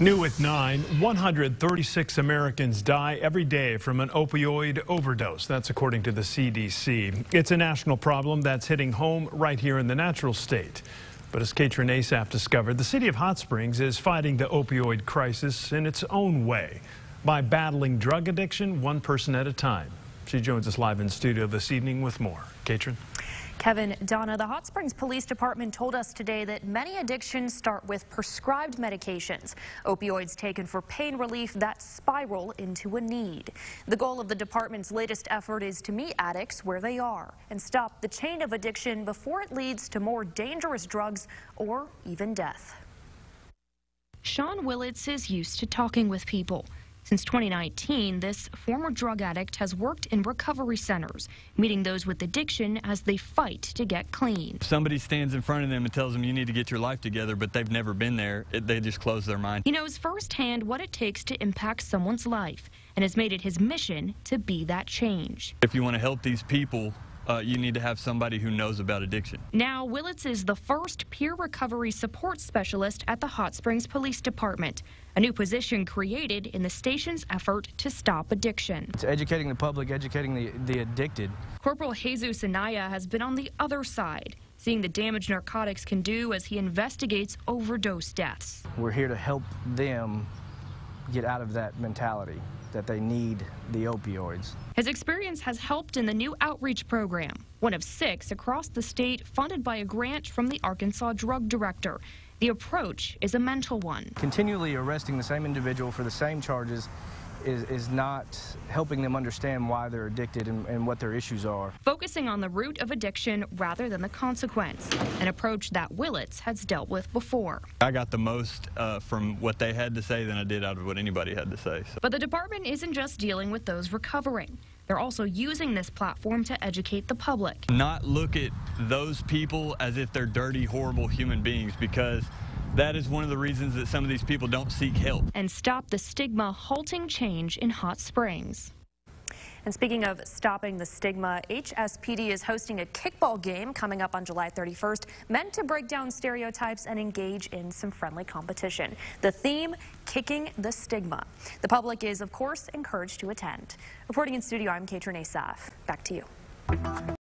New at 9, 136 Americans die every day from an opioid overdose. That's according to the CDC. It's a national problem that's hitting home right here in the natural state. But as Katrin Asaf discovered, the city of Hot Springs is fighting the opioid crisis in its own way by battling drug addiction one person at a time. She joins us live in studio this evening with more. Katrin? Kevin, Donna, the Hot Springs Police Department told us today that many addictions start with prescribed medications, opioids taken for pain relief that spiral into a need. The goal of the department's latest effort is to meet addicts where they are and stop the chain of addiction before it leads to more dangerous drugs or even death. Sean Willits is used to talking with people. Since 2019, this former drug addict has worked in recovery centers, meeting those with addiction as they fight to get clean. Somebody stands in front of them and tells them you need to get your life together, but they've never been there. It, they just close their mind. He knows firsthand what it takes to impact someone's life and has made it his mission to be that change. If you want to help these people, uh, you need to have somebody who knows about addiction. Now, Willits is the first peer recovery support specialist at the Hot Springs Police Department, a new position created in the station's effort to stop addiction. It's educating the public, educating the, the addicted. Corporal Jesus Anaya has been on the other side, seeing the damage narcotics can do as he investigates overdose deaths. We're here to help them get out of that mentality that they need the opioids. His experience has helped in the new outreach program, one of six across the state funded by a grant from the Arkansas drug director. The approach is a mental one. Continually arresting the same individual for the same charges is, is not helping them understand why they're addicted and, and, what their issues are. Focusing on the root of addiction rather than the consequence, an approach that Willits has dealt with before. I got the most uh, from what they had to say than I did out of what anybody had to say. So. But the department isn't just dealing with those recovering. They're also using this platform to educate the public. Not look at those people as if they're dirty, horrible human beings because that is one of the reasons that some of these people don't seek help. And stop the stigma halting change in Hot Springs. And speaking of stopping the stigma, HSPD is hosting a kickball game coming up on July 31st, meant to break down stereotypes and engage in some friendly competition. The theme, Kicking the Stigma. The public is, of course, encouraged to attend. Reporting in studio, I'm Katrin Asaf. Back to you.